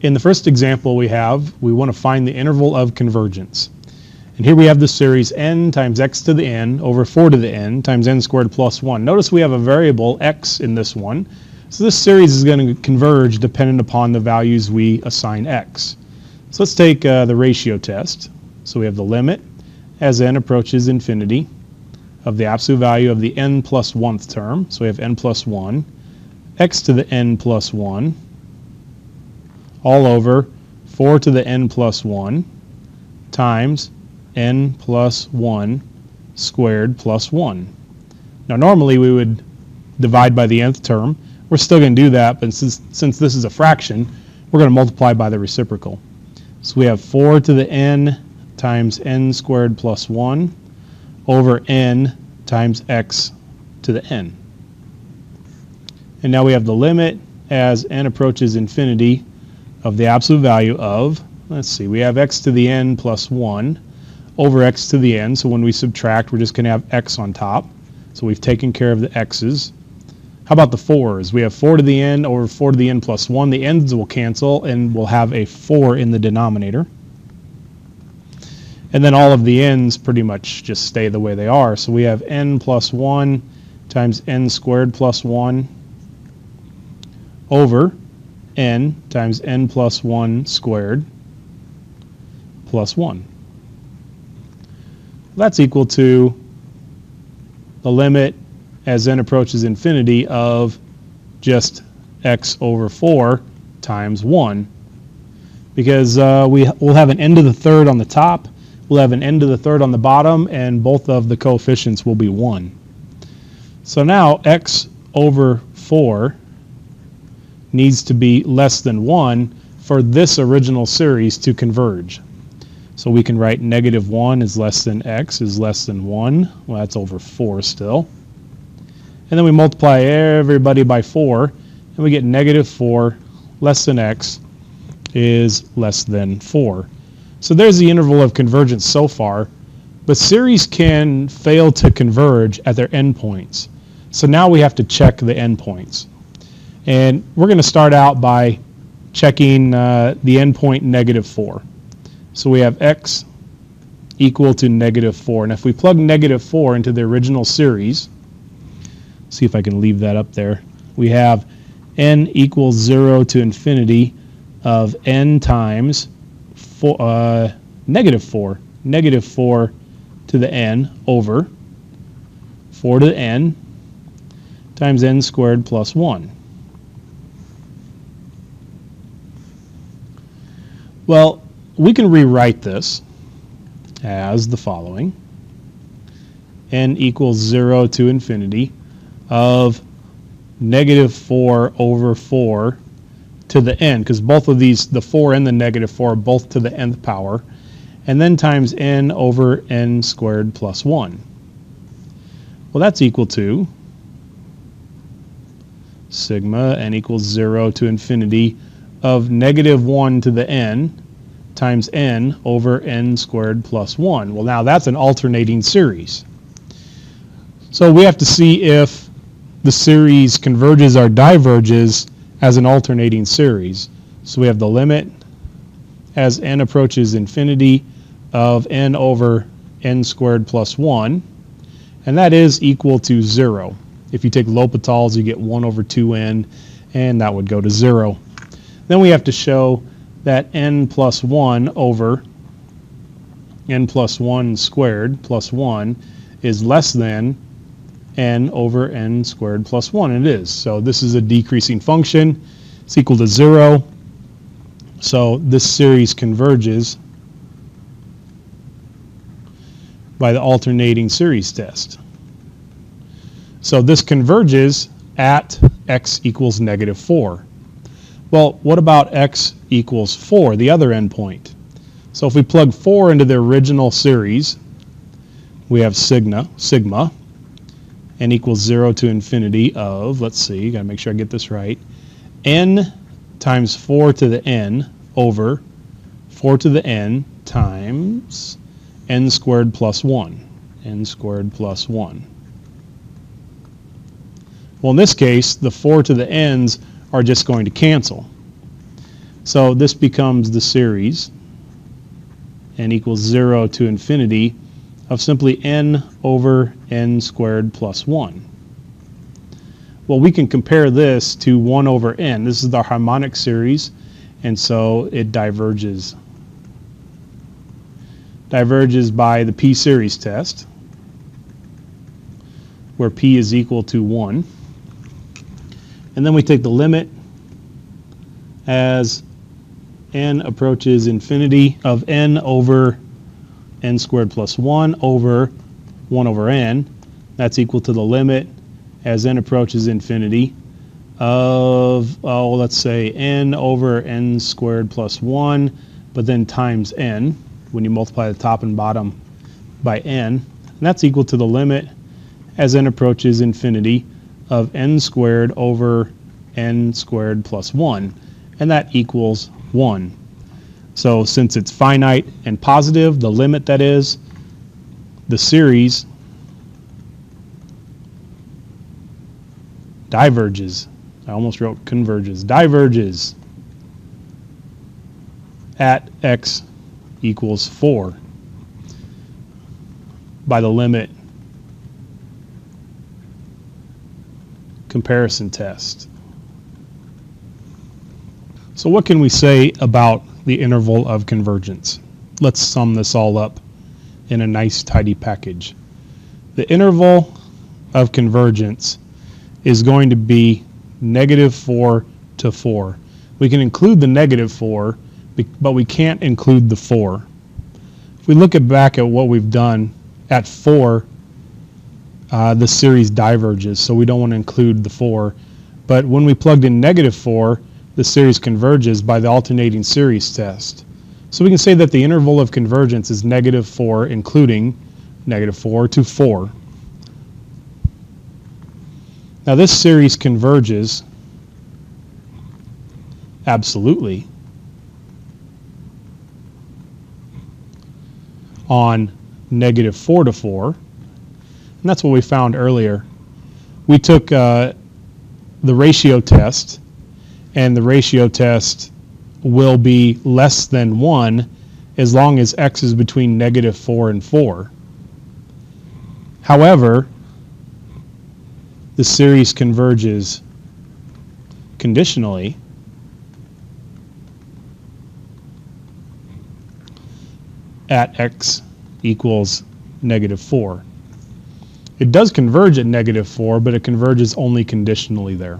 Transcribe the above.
in the first example we have, we want to find the interval of convergence. And here we have the series n times x to the n over 4 to the n times n squared plus 1. Notice we have a variable x in this one. So this series is going to converge dependent upon the values we assign x. So let's take uh, the ratio test. So we have the limit as n approaches infinity of the absolute value of the n plus 1th term. So we have n plus 1, x to the n plus 1, all over 4 to the n plus 1 times n plus 1 squared plus 1. Now normally we would divide by the nth term. We're still going to do that, but since, since this is a fraction, we're going to multiply by the reciprocal. So we have 4 to the n times n squared plus 1 over n times x to the n. And now we have the limit as n approaches infinity of the absolute value of, let's see, we have x to the n plus 1 over x to the n. So when we subtract, we're just going to have x on top. So we've taken care of the x's. How about the 4's? We have 4 to the n over 4 to the n plus 1. The n's will cancel, and we'll have a 4 in the denominator. And then all of the n's pretty much just stay the way they are. So we have n plus 1 times n squared plus 1 over n times n plus 1 squared plus 1. That's equal to the limit as n approaches infinity of just x over 4 times 1 because uh, we, we'll have an n to the third on the top, we'll have an n to the third on the bottom, and both of the coefficients will be 1. So now x over 4 needs to be less than 1 for this original series to converge. So we can write negative 1 is less than x is less than 1. Well, that's over 4 still. And then we multiply everybody by 4, and we get negative 4 less than x is less than 4. So there's the interval of convergence so far, but series can fail to converge at their endpoints. So now we have to check the endpoints. And we're going to start out by checking uh, the endpoint negative 4. So we have x equal to negative 4. And if we plug negative 4 into the original series, see if I can leave that up there, we have n equals 0 to infinity of n times four, uh, negative 4. Negative 4 to the n over 4 to the n times n squared plus 1. Well, we can rewrite this as the following. n equals 0 to infinity of negative 4 over 4 to the n, because both of these, the 4 and the negative 4, are both to the nth power, and then times n over n squared plus 1. Well, that's equal to sigma n equals 0 to infinity of negative 1 to the n times n over n squared plus 1. Well, now that's an alternating series. So we have to see if the series converges or diverges as an alternating series. So we have the limit as n approaches infinity of n over n squared plus 1, and that is equal to 0. If you take L'Hopital's, you get 1 over 2n, and that would go to 0. Then we have to show that n plus 1 over n plus 1 squared plus 1 is less than n over n squared plus 1. And it is. So this is a decreasing function. It's equal to 0. So this series converges by the alternating series test. So this converges at x equals negative 4. Well, what about x equals 4, the other endpoint? So if we plug 4 into the original series, we have sigma, sigma, n equals 0 to infinity of, let's see, got to make sure I get this right, n times 4 to the n over 4 to the n times n squared plus 1, n squared plus 1. Well, in this case, the 4 to the n's are just going to cancel. So this becomes the series n equals 0 to infinity of simply n over n squared plus 1. Well, we can compare this to 1 over n. This is the harmonic series, and so it diverges. Diverges by the p-series test, where p is equal to 1. And then we take the limit as n approaches infinity of n over n squared plus 1 over 1 over n. That's equal to the limit as n approaches infinity of, oh, let's say n over n squared plus 1, but then times n when you multiply the top and bottom by n. And that's equal to the limit as n approaches infinity of n squared over n squared plus 1. And that equals 1. So since it's finite and positive, the limit that is, the series diverges. I almost wrote converges. Diverges at x equals 4 by the limit comparison test. So what can we say about the interval of convergence? Let's sum this all up in a nice tidy package. The interval of convergence is going to be negative 4 to 4. We can include the negative 4, but we can't include the 4. If we look at back at what we've done at 4, uh, the series diverges, so we don't want to include the 4. But when we plugged in negative 4, the series converges by the alternating series test. So we can say that the interval of convergence is negative 4 including negative 4 to 4. Now this series converges absolutely on negative 4 to 4. And that's what we found earlier. We took uh, the ratio test and the ratio test will be less than 1 as long as x is between negative 4 and 4. However, the series converges conditionally at x equals negative 4. It does converge at negative 4, but it converges only conditionally there.